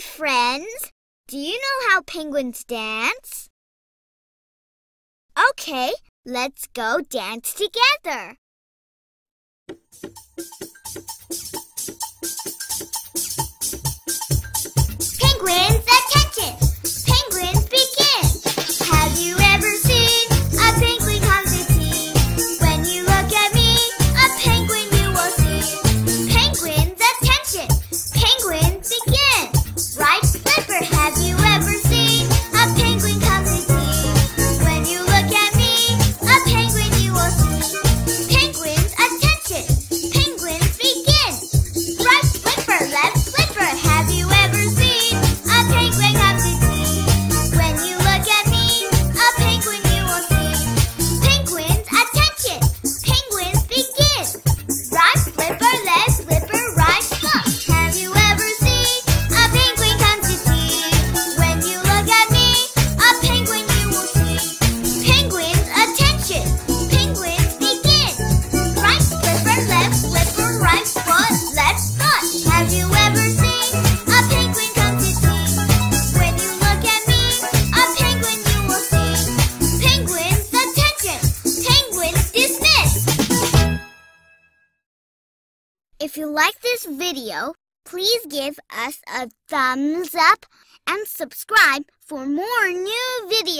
Friends! Do you know how penguins dance? Okay, let's go dance together. If you like this video, please give us a thumbs up and subscribe for more new videos.